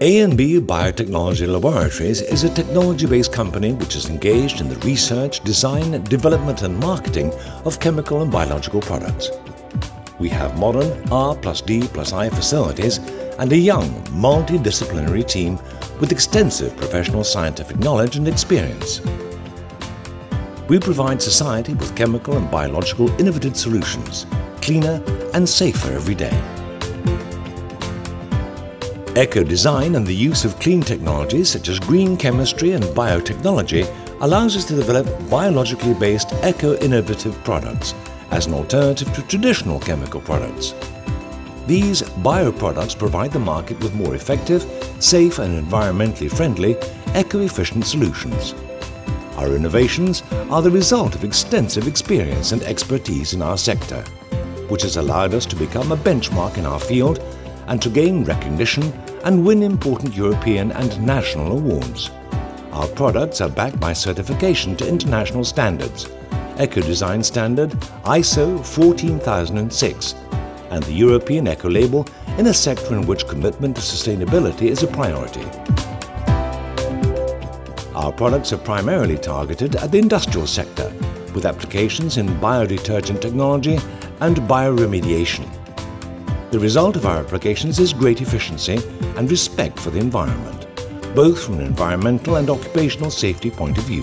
A&B Biotechnology Laboratories is a technology-based company which is engaged in the research, design, development and marketing of chemical and biological products. We have modern R plus D plus I facilities and a young, multidisciplinary team with extensive professional scientific knowledge and experience. We provide society with chemical and biological innovative solutions, cleaner and safer every day. Eco-design and the use of clean technologies such as green chemistry and biotechnology allows us to develop biologically based eco-innovative products as an alternative to traditional chemical products. These bioproducts provide the market with more effective, safe and environmentally friendly, eco-efficient solutions. Our innovations are the result of extensive experience and expertise in our sector, which has allowed us to become a benchmark in our field and to gain recognition and win important European and national awards. Our products are backed by certification to international standards, Eco-Design Standard ISO 14006 and the European Eco Label in a sector in which commitment to sustainability is a priority. Our products are primarily targeted at the industrial sector, with applications in biodetergent technology and bioremediation. The result of our applications is great efficiency and respect for the environment, both from an environmental and occupational safety point of view.